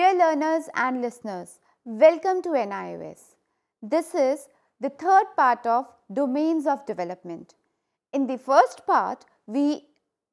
Dear learners and listeners, welcome to NIOS. This is the third part of Domains of Development. In the first part, we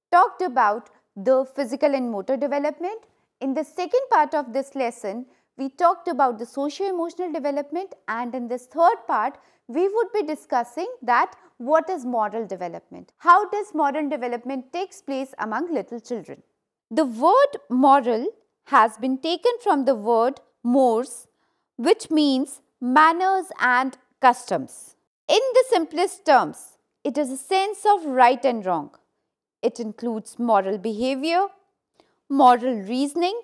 talked about the physical and motor development. In the second part of this lesson, we talked about the socio-emotional development and in this third part, we would be discussing that what is moral development? How does moral development takes place among little children? The word moral has been taken from the word mores which means manners and customs. In the simplest terms, it is a sense of right and wrong. It includes moral behavior, moral reasoning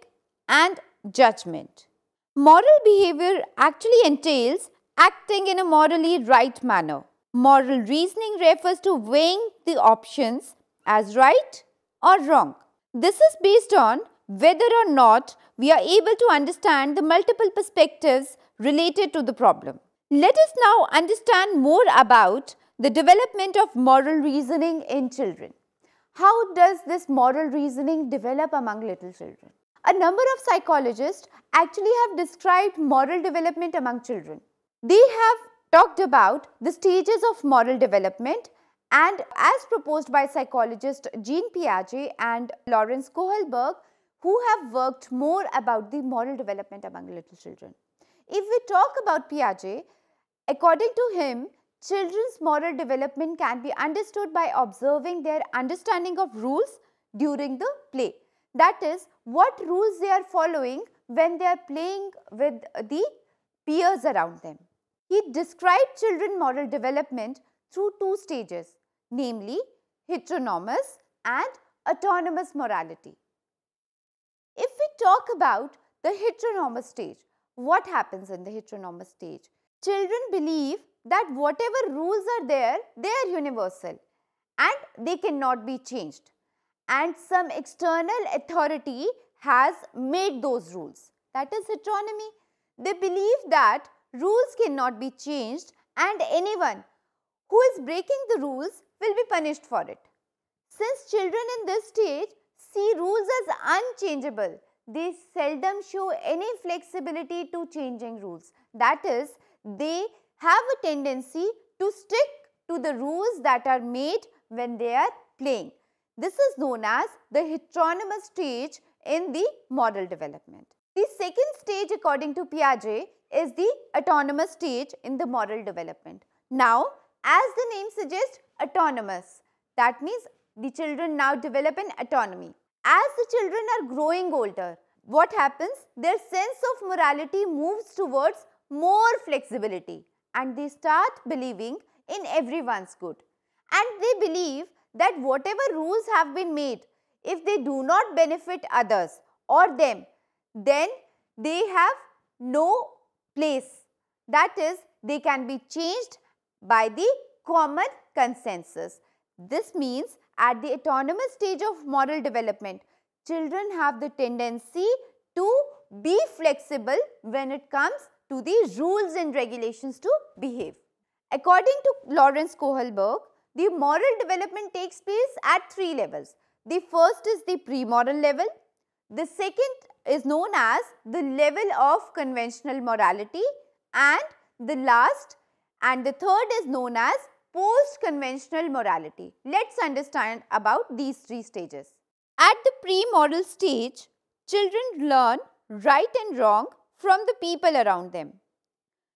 and judgment. Moral behavior actually entails acting in a morally right manner. Moral reasoning refers to weighing the options as right or wrong. This is based on whether or not we are able to understand the multiple perspectives related to the problem. Let us now understand more about the development of moral reasoning in children. How does this moral reasoning develop among little children? A number of psychologists actually have described moral development among children. They have talked about the stages of moral development and as proposed by psychologist Jean Piaget and Lawrence Kohlberg who have worked more about the moral development among little children. If we talk about Piaget, according to him, children's moral development can be understood by observing their understanding of rules during the play. That is, what rules they are following when they are playing with the peers around them. He described children moral development through two stages, namely heteronomous and autonomous morality. Talk about the heteronomous stage, what happens in the heteronomous stage? Children believe that whatever rules are there, they are universal and they cannot be changed and some external authority has made those rules. That is heteronomy. They believe that rules cannot be changed and anyone who is breaking the rules will be punished for it. Since children in this stage see rules as unchangeable, they seldom show any flexibility to changing rules. That is, they have a tendency to stick to the rules that are made when they are playing. This is known as the heteronomous stage in the moral development. The second stage according to Piaget is the autonomous stage in the moral development. Now, as the name suggests autonomous, that means the children now develop an autonomy. As the children are growing older, what happens? Their sense of morality moves towards more flexibility and they start believing in everyone's good. And they believe that whatever rules have been made, if they do not benefit others or them, then they have no place. That is, they can be changed by the common consensus. This means at the autonomous stage of moral development, children have the tendency to be flexible when it comes to the rules and regulations to behave. According to Lawrence Kohlberg, the moral development takes place at three levels. The first is the pre-moral level. The second is known as the level of conventional morality and the last and the third is known as post-conventional morality. Let's understand about these three stages. At the pre-moral stage, children learn right and wrong from the people around them.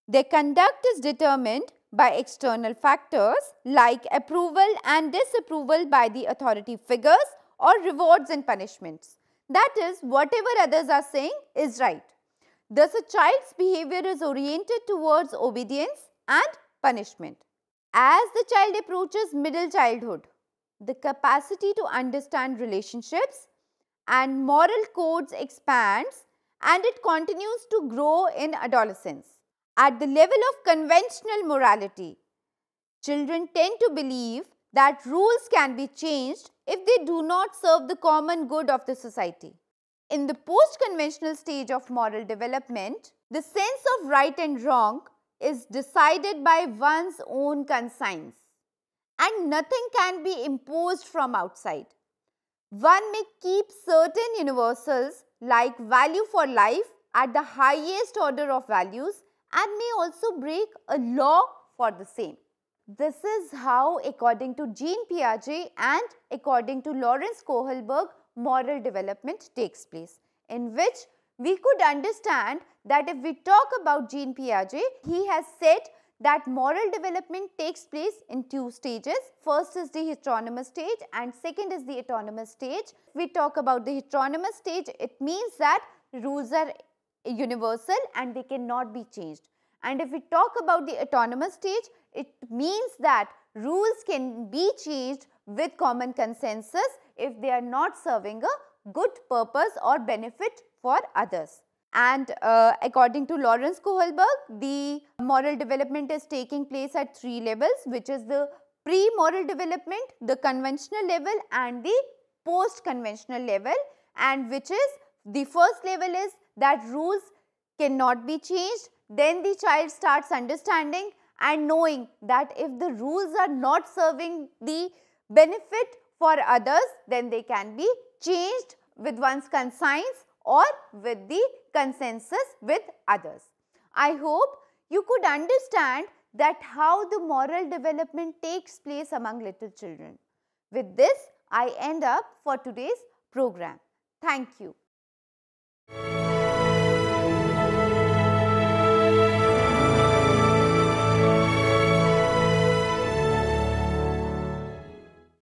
Their conduct is determined by external factors like approval and disapproval by the authority figures or rewards and punishments. That is, whatever others are saying is right. Thus, a child's behavior is oriented towards obedience and punishment. As the child approaches middle childhood, the capacity to understand relationships and moral codes expands and it continues to grow in adolescence. At the level of conventional morality, children tend to believe that rules can be changed if they do not serve the common good of the society. In the post-conventional stage of moral development, the sense of right and wrong is decided by one's own conscience and nothing can be imposed from outside. One may keep certain universals like value for life at the highest order of values and may also break a law for the same. This is how according to Jean Piaget and according to Lawrence Kohlberg moral development takes place in which we could understand that if we talk about Jean Piaget, he has said that moral development takes place in two stages. First is the heteronomous stage and second is the autonomous stage. We talk about the heteronomous stage, it means that rules are universal and they cannot be changed. And if we talk about the autonomous stage, it means that rules can be changed with common consensus if they are not serving a good purpose or benefit for others. And uh, according to Lawrence Kohlberg, the moral development is taking place at three levels which is the pre-moral development, the conventional level and the post-conventional level and which is the first level is that rules cannot be changed. Then the child starts understanding and knowing that if the rules are not serving the benefit for others, then they can be changed with one's conscience or with the consensus with others. I hope you could understand that how the moral development takes place among little children. With this, I end up for today's program. Thank you.